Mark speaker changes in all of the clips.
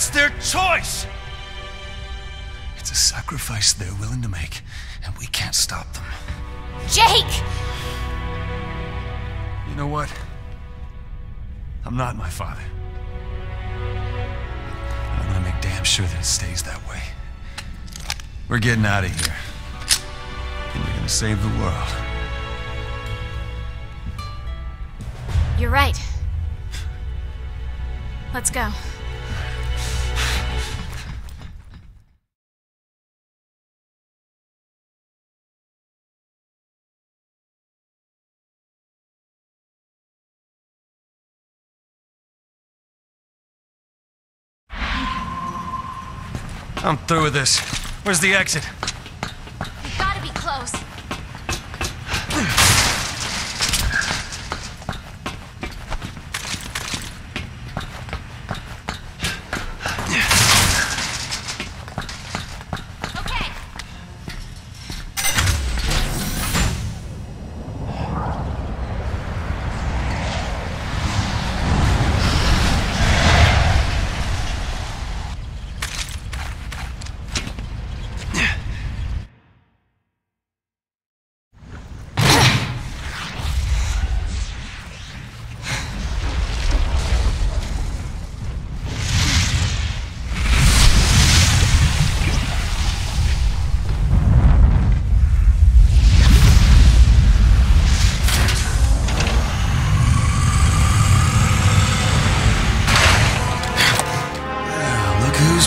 Speaker 1: That's their choice!
Speaker 2: It's a sacrifice they're willing to make, and we can't stop them.
Speaker 3: Jake!
Speaker 2: You know what? I'm not my father. And I'm gonna make damn sure that it stays that way. We're getting out of here. And you're gonna save the world.
Speaker 3: You're right. Let's go.
Speaker 2: I'm through with this. Where's the exit?
Speaker 3: We've gotta be close.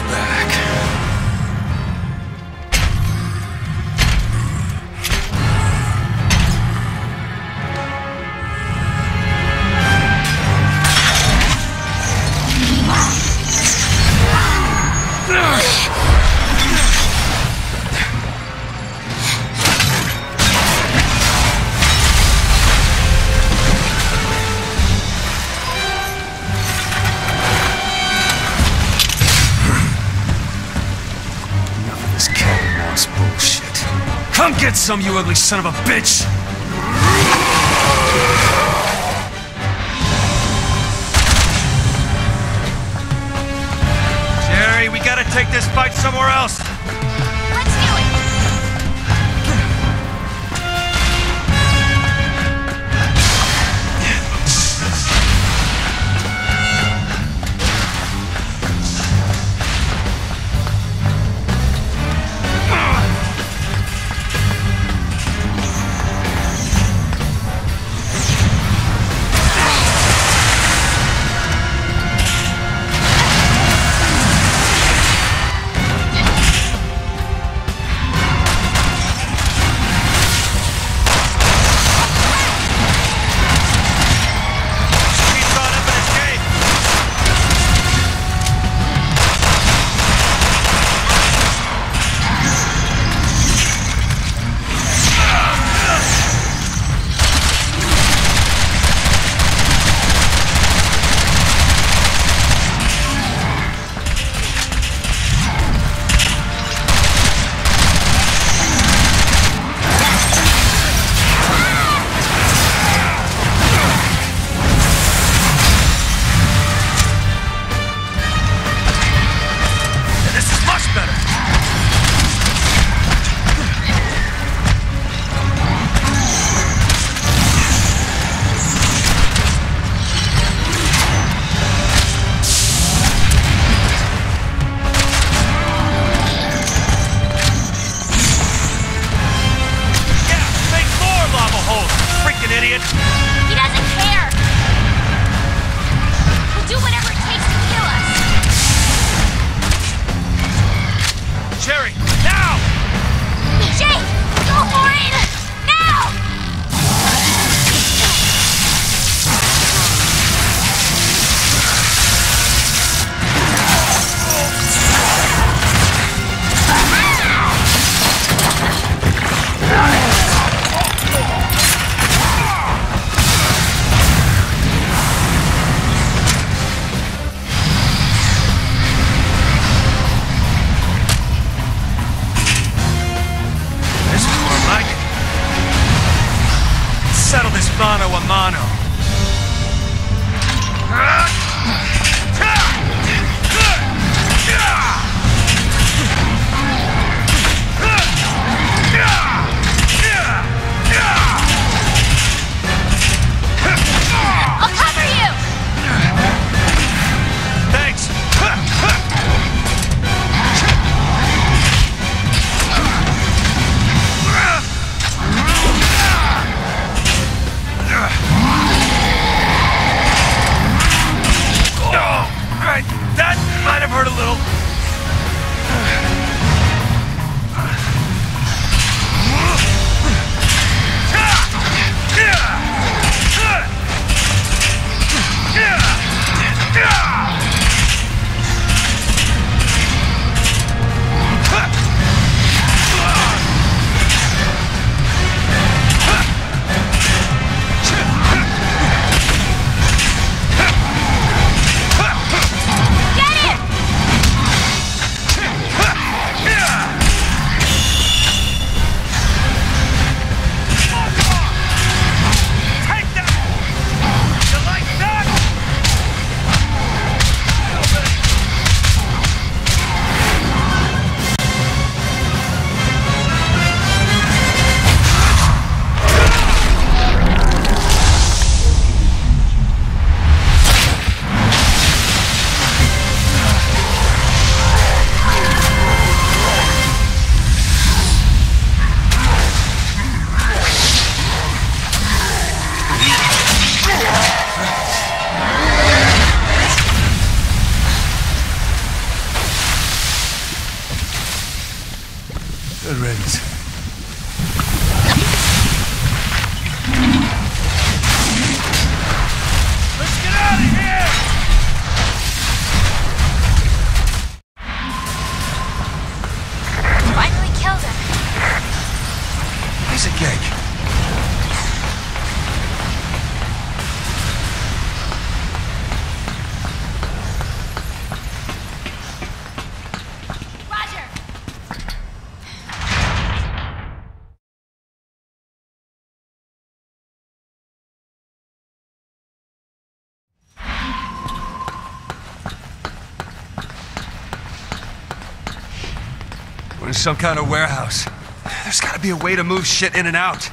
Speaker 2: Back. Get some, you ugly son of a bitch!
Speaker 1: Sherry, we gotta take this fight somewhere else! Sherry, Settle this
Speaker 3: mano a mano. tyrant. Let's
Speaker 1: get out of here! Finally killed him. He's a gag. To some kind of warehouse. There's gotta be a way to move shit in and out.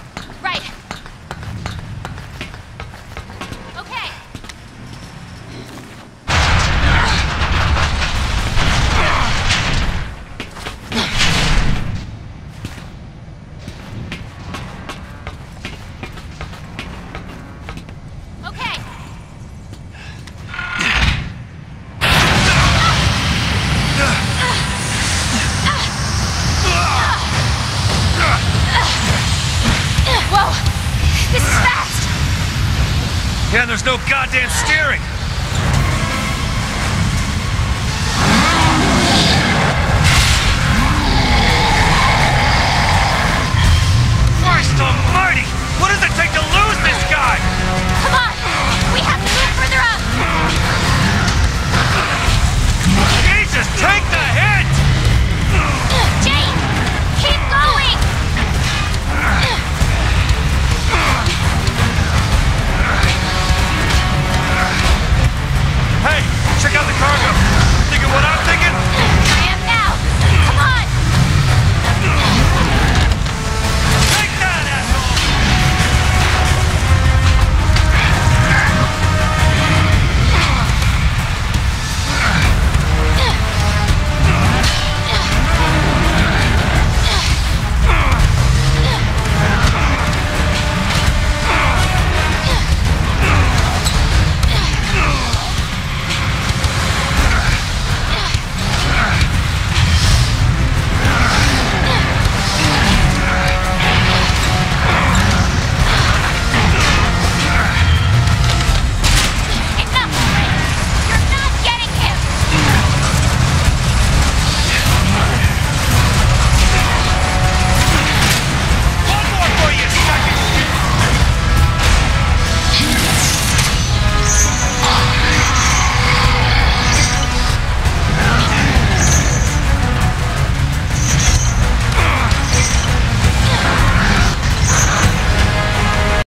Speaker 2: Yeah, there's no goddamn steering.